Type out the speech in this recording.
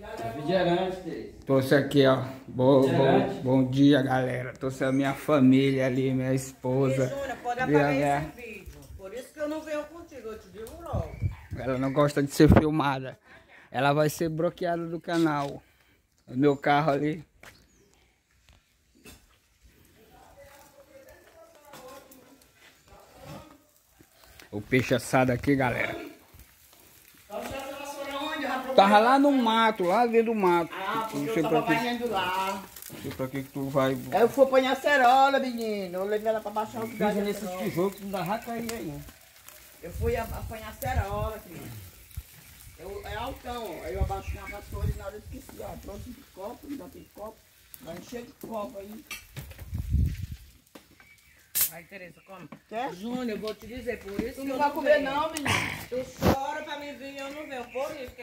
Refrigerante. Trouxe aqui, ó. Bom, bom, bom dia, galera. Trouxe a minha família ali, minha E, esposa. Júnior, pode apagar né? esse vídeo. Por isso que eu não venho contigo, eu te digo logo. Ela não gosta de ser filmada. Ela vai ser bloqueada do canal. O meu carro ali. O peixe assado aqui, galera. Tava lá no mato, lá dentro do mato. Ah, não porque sei eu tava que, banhando lá. não sei pra que que tu vai. Eu fui pôr a cerola, menino. Eu levei ela pra baixar os galhos. Pisa da nesses tijolos que não dá raca aí. Eu fui a- apanhar cerola, filho. Eu, é altão, ó. aí eu abaixo uma vassoura e na hora eu esqueci, ó. Trouxe de copo, não tem copo. Vai encher de copo aí. Vai, Tereza, come. Quer? Júnior, eu vou te dizer, por isso Tu que não eu vai não comer não, menino. Tu chora pra mim vir e eu não venho, por isso que